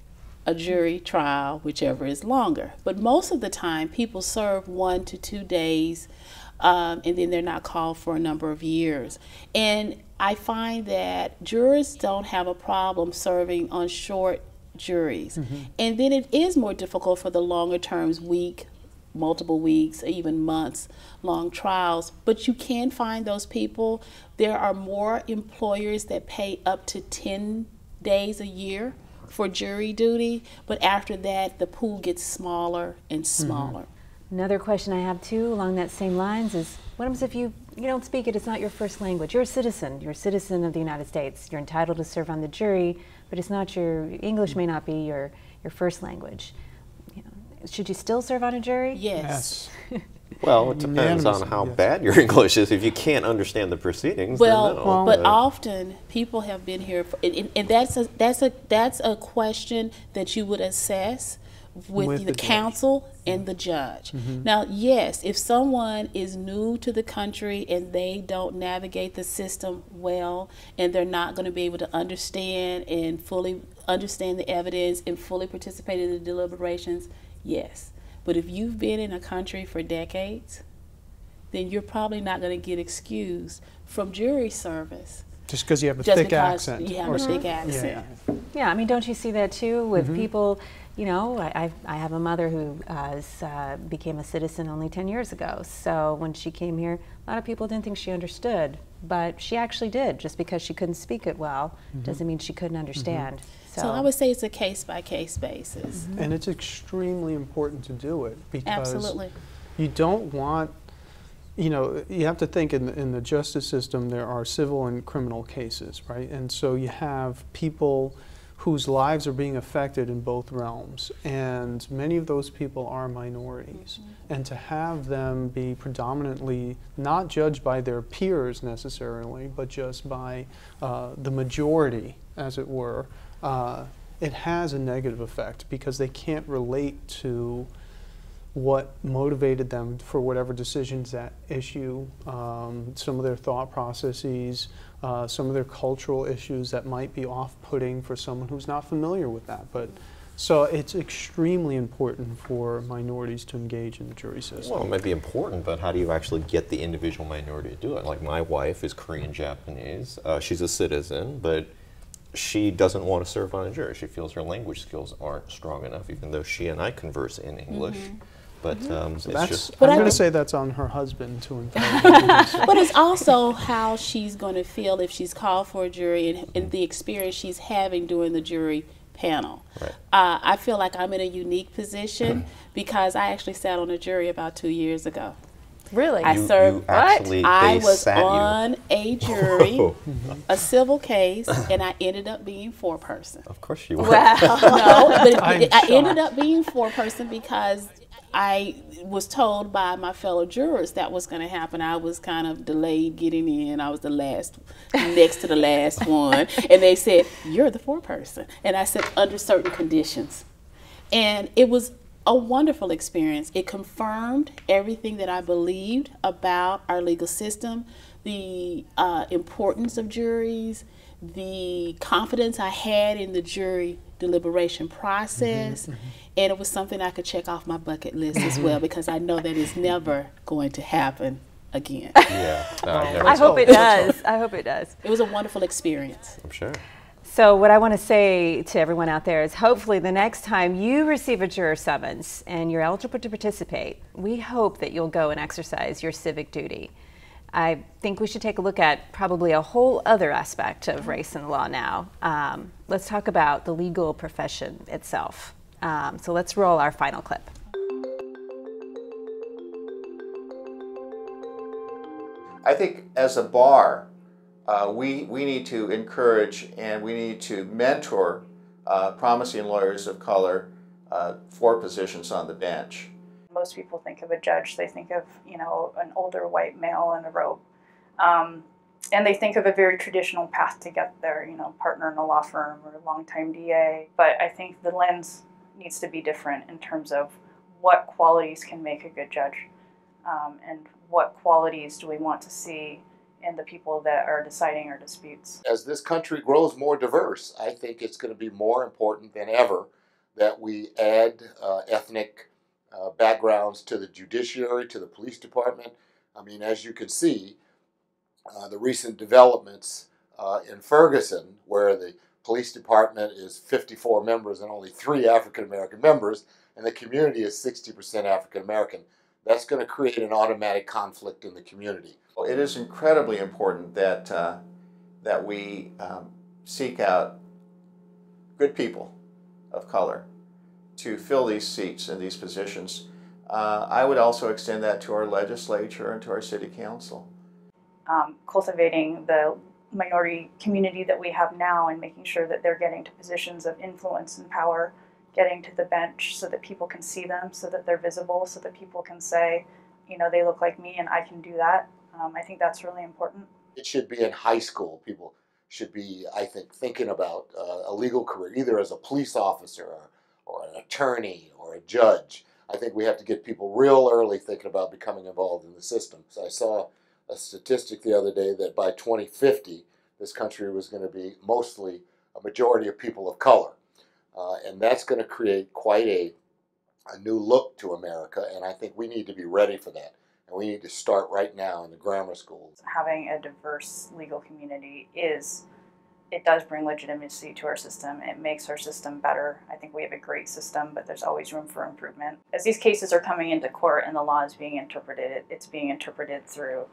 a jury trial, whichever is longer. But most of the time, people serve one to two days, um, and then they're not called for a number of years. And I find that jurors don't have a problem serving on short juries. And then it is more difficult for the longer terms, week, multiple weeks, even months long trials. But you can find those people. There are more employers that pay up to 10 days a year for jury duty, but after that, the pool gets smaller and smaller. Another question I have too, along that same lines, is what happens if you you don't speak it? It's not your first language. You're a citizen. You're a citizen of the United States. You're entitled to serve on the jury, but it's not your English may not be your your first language. You know, should you still serve on a jury? Yes. Yes. Well, it depends on how yes. bad your (laughs) English is. If you can't understand the proceedings, Well, then no. but often people have been here, for, and, and that's a that's a that's a question that you would assess with, With the, the judge. counsel and the judge. Mm-hmm. Now, yes, if someone is new to the country and they don't navigate the system well, and they're not going to be able to understand and fully understand the evidence and fully participate in the deliberations, yes. But if you've been in a country for decades, then you're probably not going to get excused from jury service. Just because you have a Just thick accent. you have or a something. thick accent. Yeah, Yeah, I mean, don't you see that too with mm-hmm. people? You know, I, I, I have a mother who uh, is, uh, became a citizen only 10 years ago. So when she came here, a lot of people didn't think she understood, but she actually did. Just because she couldn't speak it well doesn't mean she couldn't understand. So, So I would say it's a case by case basis. And it's extremely important to do it because Absolutely. you don't want you know you have to think in the, in the justice system there are civil and criminal cases right and so you have people whose lives are being affected in both realms. And many of those people are minorities. And to have them be predominantly not judged by their peers necessarily but just by uh, the majority as it were uh, it has a negative effect because they can't relate to what motivated them for whatever decisions that issue, um, some of their thought processes, uh, some of their cultural issues that might be off-putting for someone who's not familiar with that. But so it's extremely important for minorities to engage in the jury system. Well, it might be important, but how do you actually get the individual minority to do it? Like my wife is Korean Japanese. Uh, she's a citizen, but she doesn't want to serve on a jury. She feels her language skills aren't strong enough, even though she and I converse in English. But um, it's that's, just But I'm going to say that's on her husband to encourage (laughs) her to do so. But it's also how she's going to feel if she's called for a jury and, and the experience she's having during the jury panel. Right. Uh, I feel like I'm in a unique position because I actually sat on a jury about two years ago. really, I You- served. you actually- I was sat you. on a (laughs) jury, a civil case, and I ended up being foreperson. of course you were. wow. (laughs) no, but it, I'm it- I ended up being foreperson because I was told by my fellow jurors that was going to happen. I was kind of delayed getting in. I was the last, next to the last (laughs) one, and they said you're the foreperson, and I said under certain conditions, and it was a wonderful experience. It confirmed everything that I believed about our legal system, the uh, importance of juries, the confidence I had in the jury deliberation process, and it was something I could check off my bucket list as well (laughs) because I know that is never going to happen again. (laughs) yeah, no, I never I hope it does. I hope it does. It was a wonderful experience. I'm sure. So, what I want to say to everyone out there is hopefully the next time you receive a juror summons and you're eligible to participate, we hope that you'll go and exercise your civic duty. I think we should take a look at probably a whole other aspect of race and law now. Um, let's talk about the legal profession itself. Um, so let's roll our final clip. I think as a bar, uh, we, we need to encourage and we need to mentor uh, promising lawyers of color uh, for positions on the bench. Most people think of a judge, they think of, you know, an older white male in a robe. Um, and they think of a very traditional path to get there, you know, partner in a law firm or a longtime DA. But I think the lens needs to be different in terms of what qualities can make a good judge um, and what qualities do we want to see in the people that are deciding our disputes. As this country grows more diverse, I think it's going to be more important than ever that we add uh, ethnic uh, backgrounds to the judiciary, to the police department. I mean, as you can see, uh, the recent developments uh, in Ferguson, where the police department is 54 members and only three African American members, and the community is 60% African American that's going to create an automatic conflict in the community. It is incredibly important that, uh, that we um, seek out good people of color to fill these seats and these positions. Uh, I would also extend that to our legislature and to our city council. Um, cultivating the minority community that we have now and making sure that they're getting to positions of influence and power getting to the bench so that people can see them, so that they're visible, so that people can say, you know, they look like me and I can do that. Um, I think that's really important. It should be in high school. People should be, I think, thinking about uh, a legal career, either as a police officer or, or an attorney or a judge. I think we have to get people real early thinking about becoming involved in the system. So I saw a statistic the other day that by 2050, this country was going to be mostly a majority of people of color. Uh, and that's going to create quite a, a new look to America, and I think we need to be ready for that. And we need to start right now in the grammar schools. Having a diverse legal community is, it does bring legitimacy to our system. It makes our system better. I think we have a great system, but there's always room for improvement. As these cases are coming into court and the law is being interpreted, it's being interpreted through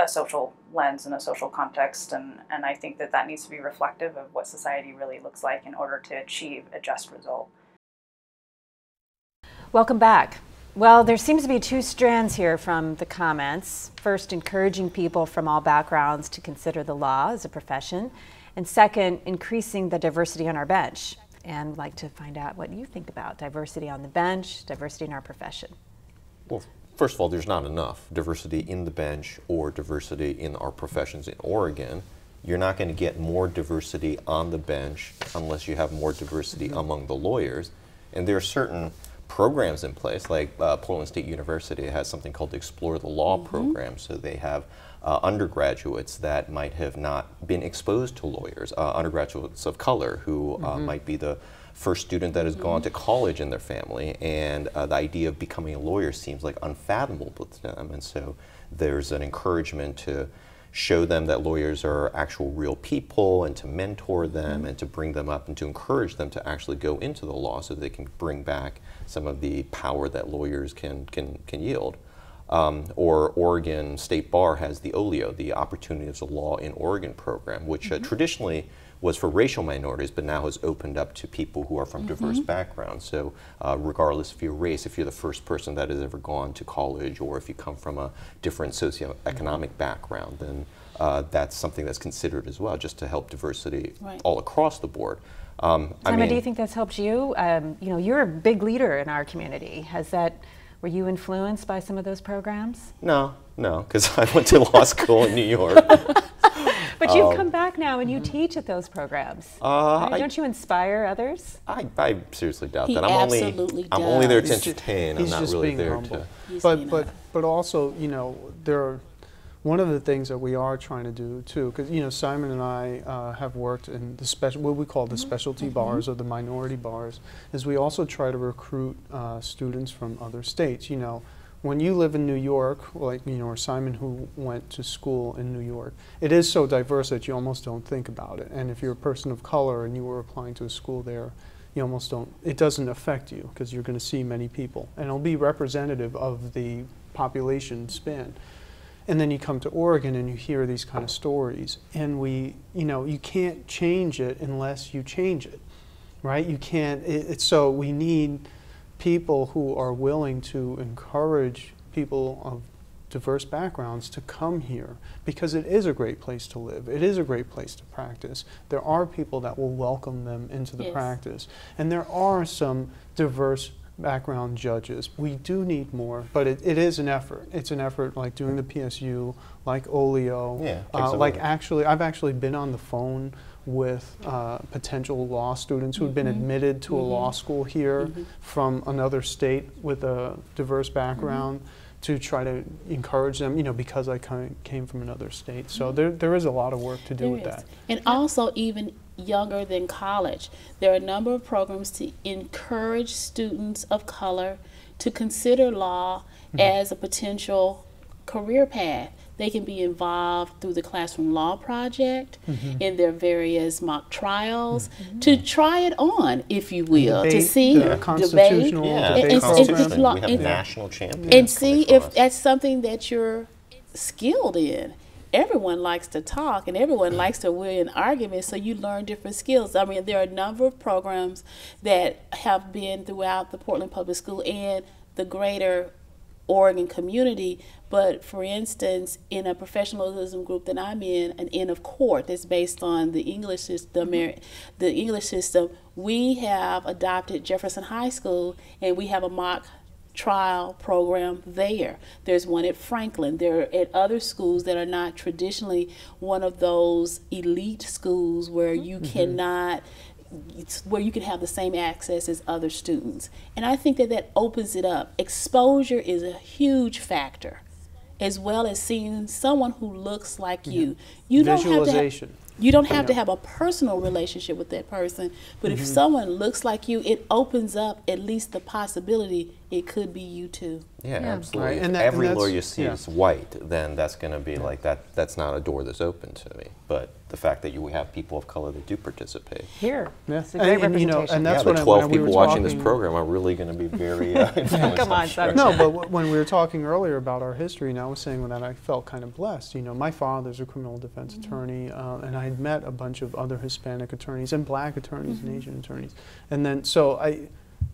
a social lens and a social context and, and I think that that needs to be reflective of what society really looks like in order to achieve a just result. Welcome back. Well, there seems to be two strands here from the comments. First, encouraging people from all backgrounds to consider the law as a profession, and second, increasing the diversity on our bench. And I'd like to find out what you think about diversity on the bench, diversity in our profession. Well, first of all, there's not enough diversity in the bench or diversity in our professions in Oregon. You're not going to get more diversity on the bench unless you have more diversity mm -hmm. among the lawyers. And there are certain programs in place, like uh, Portland State University has something called the Explore the Law mm -hmm. program. So they have uh, undergraduates that might have not been exposed to lawyers, uh, undergraduates of color who mm -hmm. might be the first student that has mm -hmm. gone to college in their family, and uh, the idea of becoming a lawyer seems like unfathomable to them. And so there's an encouragement to show them that lawyers are actual real people and to mentor them mm -hmm. and to bring them up and to encourage them to actually go into the law so they can bring back some of the power that lawyers can, can, can yield. Um, or Oregon State Bar has the OLIO, the Opportunities of Law in Oregon program, which mm -hmm. uh, mm-hmm. traditionally was for racial minorities, but now has opened up to people who are from mm -hmm. diverse backgrounds. So, uh, regardless of your race, if you're the first person that has ever gone to college, or if you come from a different socioeconomic background, then uh, that's something that's considered as well, just to help diversity right. all across the board. Um, Simon, I mean, do you think that's helped you? Um, you know, you're a big leader in our community. Has that were you influenced by some of those programs? No, no, because (laughs) I went to law school in New York. (laughs) But you've um, come back now and you teach at those programs. Uh, right? Don't you inspire others? I, I seriously doubt he that. I'm only I'm only there to entertain. He's I'm not really there humble. to. He's but but but also you know there are one of the things that we are trying to do too, because you know Simon and I uh, have worked in the special what we call the mm -hmm. specialty mm -hmm. bars or the minority bars, is we also try to recruit uh, students from other states. You know, when you live in New York, like you know, or Simon who went to school in New York, it is so diverse that you almost don't think about it. And if you're a person of color and you were applying to a school there, you almost don't. It doesn't affect you because you're going to see many people, and it'll be representative of the population span. And then you come to Oregon and you hear these kind of stories. And we, you know, you can't change it unless you change it, right? You can't, it, it's so we need people who are willing to encourage people of diverse backgrounds to come here because it is a great place to live. It is a great place to practice. There are people that will welcome them into the Yes. practice. And there are some diverse background judges. We do need more, but it, it is an effort. It's an effort like doing the PSU, like Olio, Yeah, uh, like actually, I've actually been on the phone with uh, potential law students who had been mm-hmm. admitted to a mm-hmm. law school here mm-hmm. from another state with a diverse background to try to encourage them, you know, because I came from another state. So there, there is a lot of work to do There with is. that. And also, even younger than college, there are a number of programs to encourage students of color to consider law Mm-hmm. as a potential career path. They can be involved through the Classroom Law Project Mm-hmm. in their various mock trials to try it on, if you will, to see the debate. constitutional Yeah, And- debate and- program. and- and- we have and- national champions. and see if us. that's something that you're skilled in. Everyone likes to talk and everyone likes to win an argument, so you learn different skills. I mean, there are a number of programs that have been throughout the Portland Public School and the greater Oregon community. But for instance, in a professionalism group that I'm in, an Inn of Court that's based on the English system, the, mm-hmm. the English system, we have adopted Jefferson High School and we have a mock trial program there. There's one at Franklin. There are at other schools that are not traditionally one of those elite schools where mm-hmm. you mm-hmm. cannot it's where you can have the same access as other students. And I think that that opens it up. Exposure is a huge factor as well as seeing someone who looks like you. You don't have to have, Visualization. you don't have to have a personal relationship with that person, but Mm-hmm. if someone looks like you, it opens up at least the possibility it could be you too. Yeah, absolutely. Right, and that- every that's- lawyer you see yeah. is white, then that's going to be like that. That's not a door that's open to me. But the fact that you have people of color that do participate. Here. Yeah. It's a great And- and, you know, representation. and that's yeah, the what I- 12 when we were people watching this program are really going to be very uh, (laughs) influenced. Come on, sure. No, but w- when we were talking earlier about our history, and I was saying that I felt kind of blessed. You know, my father's a criminal defense attorney, uh, and I had met a bunch of other Hispanic attorneys and black attorneys and Asian attorneys. And then, so I,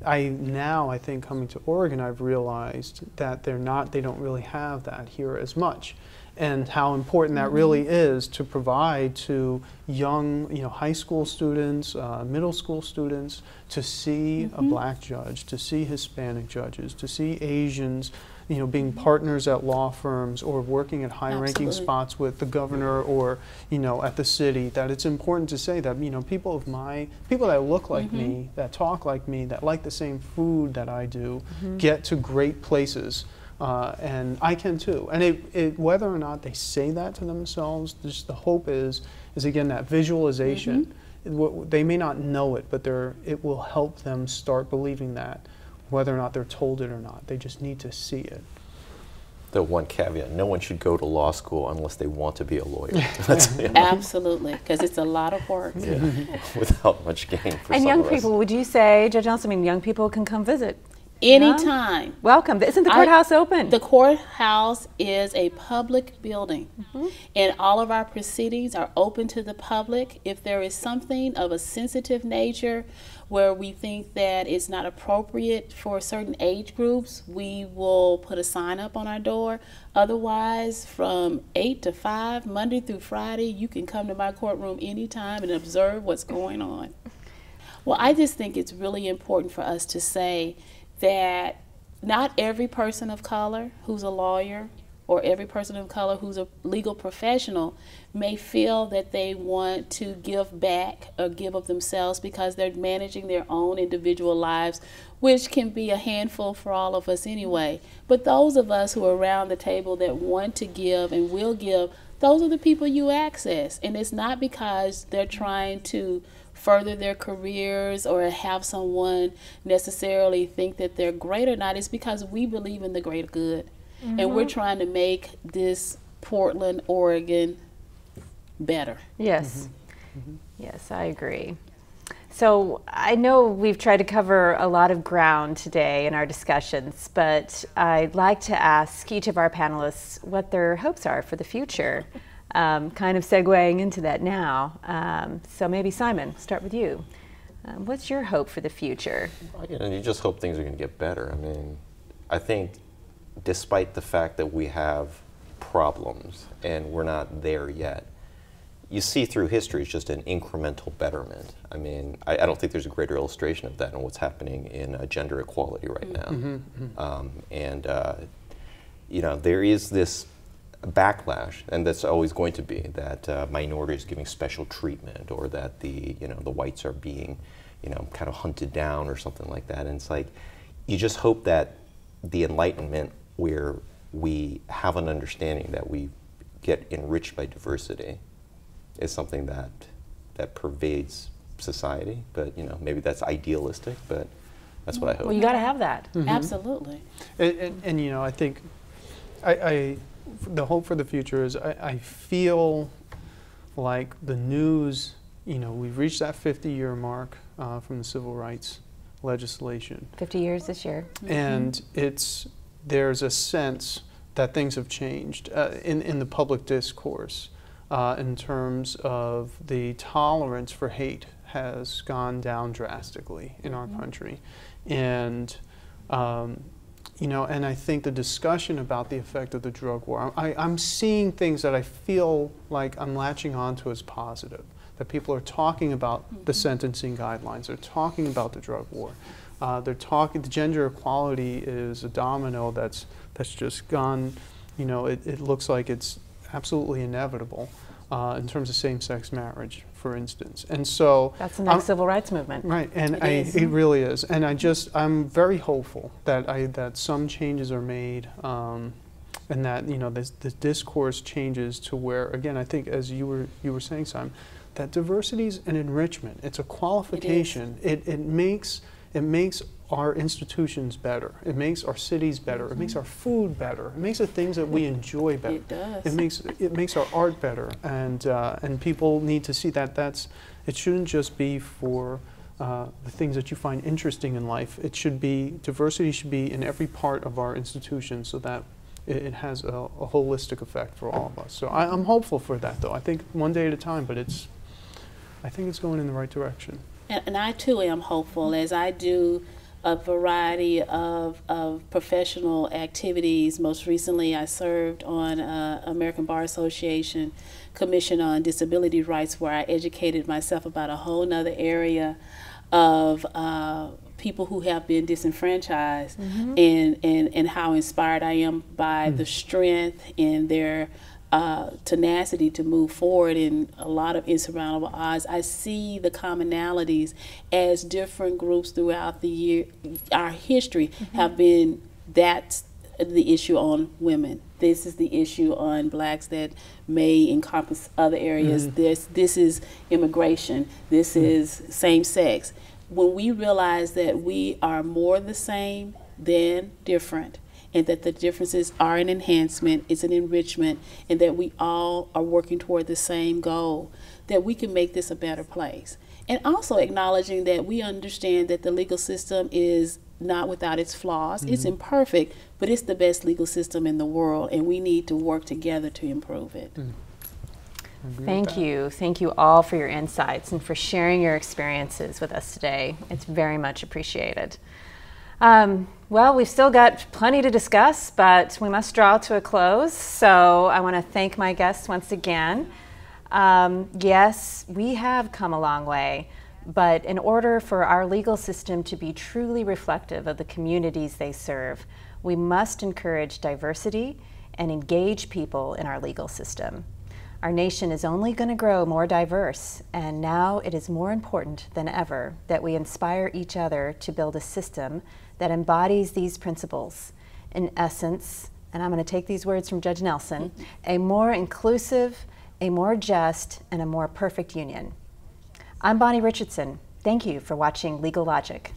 I now I think coming to Oregon, I've realized that they're not, they don't really have that here as much. And how important that really mm-hmm. is to provide to young, you know, high school students, uh, middle school students, to see a mm-hmm. black judge, to see Hispanic judges, to see Asians, you know, being partners at law firms or working at high-ranking spots with the governor or, you know, at the city. That it's important to say that, you know, people of my, people that look like mm-hmm. me, that talk like me, that like the same food that I do, get to great places. Uh, and I can too. And it, it, whether or not they say that to themselves, just the hope is, is again that visualization. It w- They may not know it, but they're, it will help them start believing that, whether or not they're told it or not. They just need to see it. The one caveat: no one should go to law school unless they want to be a lawyer. (laughs) (laughs) That's, yeah, Absolutely, because it's a lot of work. yeah, (laughs) without much gain for And some young of us. people, would you say, Judge Nelson, I mean, young people can come visit? Anytime. Welcome. Isn't the I- courthouse open? The courthouse is a public building, Mm-hmm. and all of our proceedings are open to the public. If there is something of a sensitive nature where we think that it's not appropriate for certain age groups, we will put a sign up on our door. Otherwise, from 8 to 5, Monday through Friday, you can come to my courtroom anytime and observe what's going on. Well, I just think it's really important for us to say that not every person of color who's a lawyer or every person of color who's a legal professional may feel that they want to give back or give of themselves because they're managing their own individual lives, which can be a handful for all of us anyway. But those of us who are around the table that want to give and will give, those are the people you access. And it's not because they're trying to further their careers or have someone necessarily think that they're great or not. It's because we believe in the greater good. And we're mm-hmm. trying to make this Portland, Oregon better. Yes. Mm-hmm. Mm-hmm. Yes, I agree. So I know we've tried to cover a lot of ground today in our discussions, but I'd like to ask each of our panelists what their hopes are for the future. (laughs) Um, kind of segueing into that now. Um, so maybe Simon, start with you. Um, what's your hope for the future? You know, you just hope things are going to get better. I mean, I think despite the fact that we have problems and we're not there yet, you see through history it's just an incremental betterment. I mean, I, I, don't think there's a greater illustration of that in what's happening in uh, gender equality right now. Mm-hmm, mm-hmm. Um, and, uh, you know, there is this backlash, and that's always going to be, that uh, minorities giving special treatment or that the, you know, the whites are being, you know, kind of hunted down or something like that. And it's like, you just hope that the Enlightenment, where we have an understanding that we get enriched by diversity, is something that that pervades society. But you know, maybe that's idealistic, but that's what I hope. Well, you got to have that. Mm-hmm. Absolutely. And, and, and, you know, I think I, I, the hope for the future is I, I feel like the news. You know, we've reached that 50-year mark uh, from the civil rights legislation. 50 years this year. And mm-hmm. it's there's a sense that things have changed uh, in in the public discourse uh, in terms of the tolerance for hate has gone down drastically in our mm-hmm. country. And, um, you know, and I think the discussion about the effect of the drug war, I, am seeing things that I feel like I'm latching onto as positive. That people are talking about mm-hmm. the sentencing guidelines, they're talking about the drug war. Uh, they're talking, the gender equality is a domino that's, that's just gone, you know, it, it looks like it's absolutely inevitable uh, in terms of same-sex marriage, for instance. And so that's the next civil rights movement, right? And it, I, it really is. And I just I'm very hopeful that I that some changes are made. Um, and that you know this, the discourse changes to where again I think as you were you were saying Simon that diversity is an enrichment it's a qualification it, it, it makes it makes our institutions better. It makes our cities better. Mm -hmm. It makes our food better. It makes the things that we enjoy better. It does. It makes it makes our art better, and uh, and people need to see that. That's it. Shouldn't just be for uh, the things that you find interesting in life. It should be diversity should be in every part of our institution, so that it, it has a, a, holistic effect for all of us. So I, I'm hopeful for that, though. I think one day at a time, but it's I think it's going in the right direction. And, and I too am hopeful as I do a variety of, of professional activities. Most recently, I served on uh, American Bar Association Commission on Disability Rights, where I educated myself about a whole nother area of uh, people who have been disenfranchised mm-hmm. and, and, and how inspired I am by mm. the strength in their uh, tenacity to move forward in a lot of insurmountable odds. I see the commonalities as different groups throughout the year, our history mm-hmm. have been that's the issue on women. This is the issue on blacks that may encompass other areas. Mm-hmm. This this is immigration. This mm-hmm. is same sex. When we realize that we are more the same than different, and that the differences are an enhancement, it's an enrichment, and that we all are working toward the same goal, that we can make this a better place. And also acknowledging that we understand that the legal system is not without its flaws. Mm-hmm. It's imperfect, but it's the best legal system in the world, and we need to work together to improve it. Mm. Thank you. Thank you all for your insights and for sharing your experiences with us today. It's very much appreciated. Um, well, we've still got plenty to discuss, but we must draw to a close. So I want to thank my guests once again. Um, yes, we have come a long way, but in order for our legal system to be truly reflective of the communities they serve, we must encourage diversity and engage people in our legal system. Our nation is only going to grow more diverse, and now it is more important than ever that we inspire each other to build a system that embodies these principles. In essence, and I'm going to take these words from Judge Nelson, mm-hmm. a more inclusive, a more just, and a more perfect union. I'm Bonnie Richardson. Thank you for watching Legal Logic.